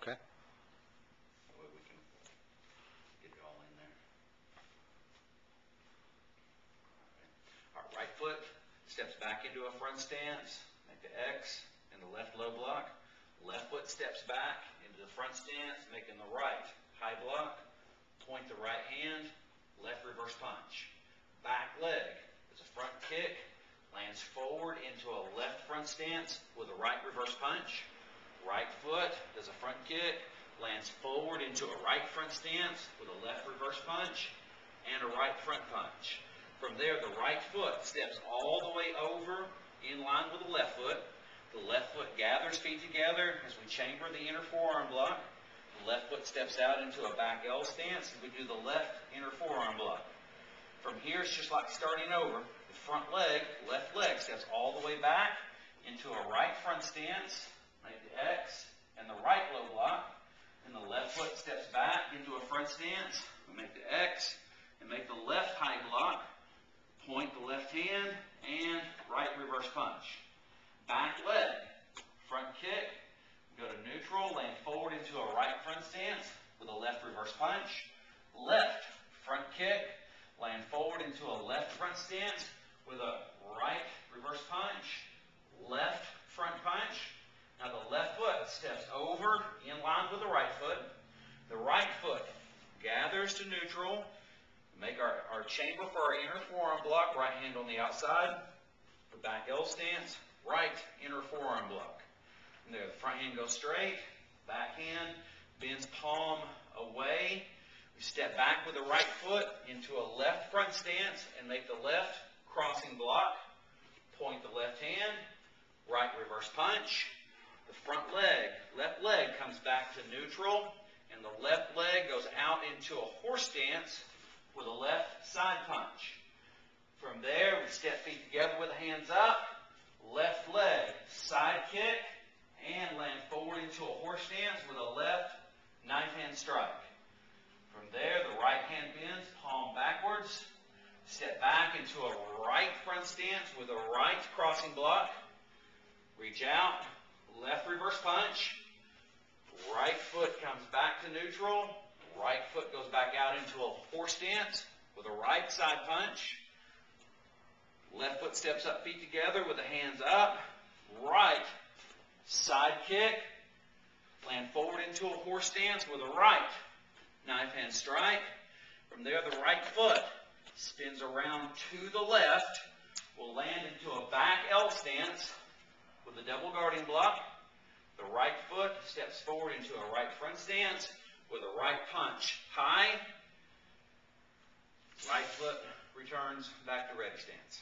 Okay. Right foot steps back into a front stance, make the X in the left low block. Left foot steps back into the front stance, making the right high block. Point the right hand, left reverse punch. Back leg is a front kick, lands forward into a left front stance with a right reverse punch. Right foot does a front kick, lands forward into a right front stance with a left reverse punch and a right front punch. From there, the right foot steps all the way over in line with the left foot. The left foot gathers feet together as we chamber the inner forearm block. The left foot steps out into a back L stance and we do the left inner forearm block. From here, it's just like starting over. The front leg, left leg, steps all the way back into a right front stance, make the X, and the right low block. And the left foot steps back into a front stance, we make the X, and make the left high block, point the left hand, and right reverse punch. Back leg, front kick, go to neutral, land forward into a right front stance with a left reverse punch. Left front kick, land forward into a left front stance with a right reverse punch. Left front punch. Now the left foot steps over in line with the right foot. The right foot gathers to neutral. Make our, our chamber for our inner forearm block, right hand on the outside. The back L stance, right inner forearm block. And there, the front hand goes straight, back hand bends palm away. We step back with the right foot into a left front stance and make the left crossing block. Point the left hand, right reverse punch. The front leg, left leg comes back to neutral, and the left leg goes out into a horse stance with a left side punch. From there, we step feet together with the hands up, left leg, side kick, and land forward into a horse stance with a left knife hand strike. From there, the right hand bends, palm backwards. Step back into a right front stance with a right crossing block. Reach out, left reverse punch. Comes back to neutral. Right foot goes back out into a horse stance with a right side punch. Left foot steps up, feet together with the hands up. Right side kick. Land forward into a horse stance with a right knife hand strike. From there, the right foot spins around to the left. Will land into a back L stance with a double guarding block. The right foot steps forward into a right front stance with a right punch. High. Right foot returns back to ready stance.